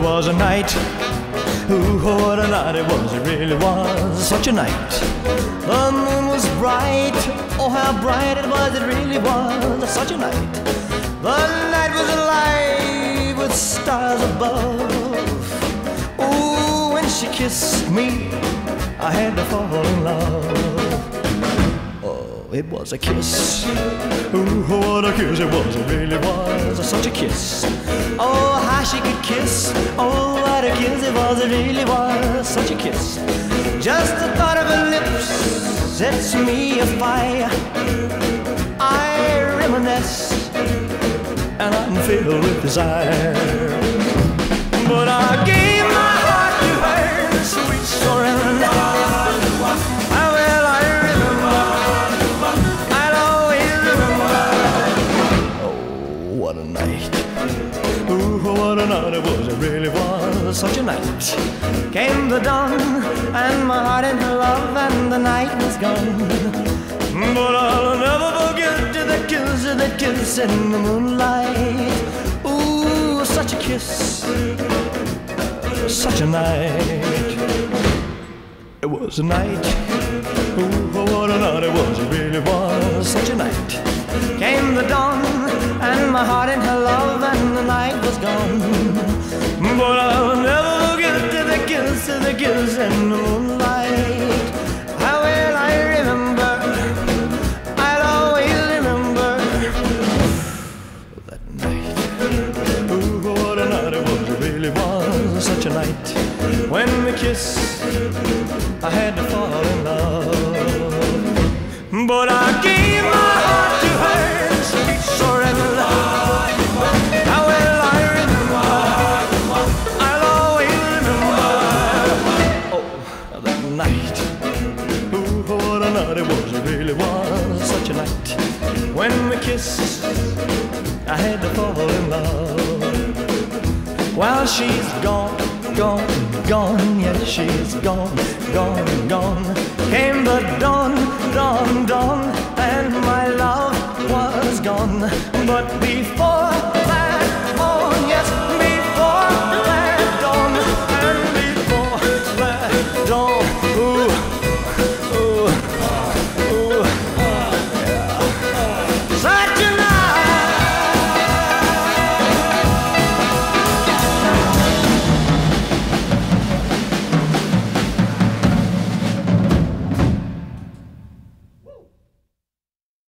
was a night. Ooh, what a night it was, it really was such a night. The moon was bright, oh how bright it was, it really was such a night. The night was alive with stars above. Ooh, when she kissed me, I had to fall in love. Oh, it was a kiss. Ooh, oh, what a kiss it was, it really was such a kiss. Oh, she could kiss. Oh, what a kiss it was, it really was such a kiss. Just the thought of her lips sets me afire. I reminisce, and I'm filled with desire. But I gave what a night. Ooh, what a night it was, it really was such a night. Came the dawn, and my heart in her love, and the night was gone. But I'll never forget the kiss, of the kiss in the moonlight. Ooh, such a kiss, such a night. It was a night. Ooh, what a night it was, it really was such a night. Came the dawn, and my heart in her love, and the night was gone. But I'll never forget the kiss, the kiss in the moonlight. How well I remember, I'll always remember that night. Ooh, what a night it was, it really was such a night. When we kissed, I had to fall in love. But I gave night. Ooh, what a night it was, it really was such a night. When we kissed, I had to fall in love. While she's gone, gone, gone, yes, she's gone, gone, gone. Came the dawn, dawn, dawn, and my love was gone. But before